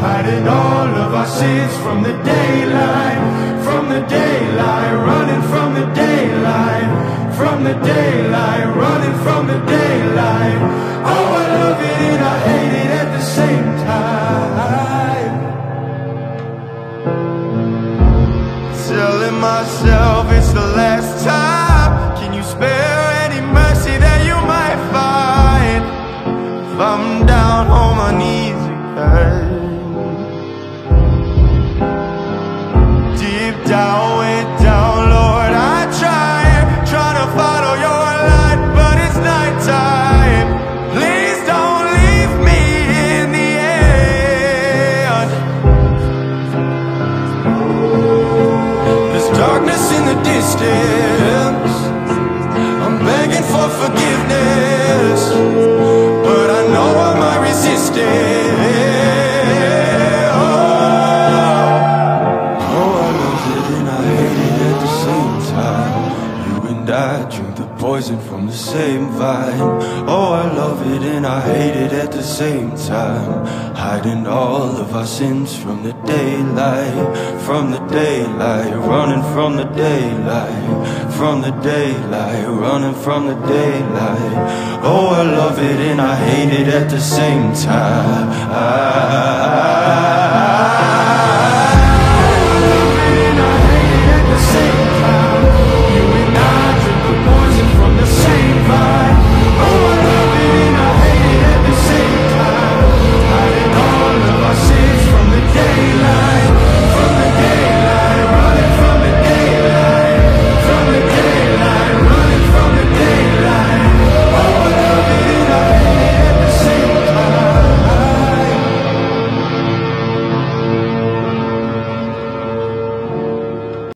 Hiding all of our sins from the daylight, from the daylight, running from the daylight, from the daylight, running from the daylight. Oh, I love it and I hate it at the same time. Telling myself it's the last distance. I'm begging for forgiveness, poison from the same vine. Oh, I love it and I hate it at the same time. Hiding all of our sins from the daylight, from the daylight, running from the daylight, from the daylight, running from the daylight. Oh, I love it and I hate it at the same time.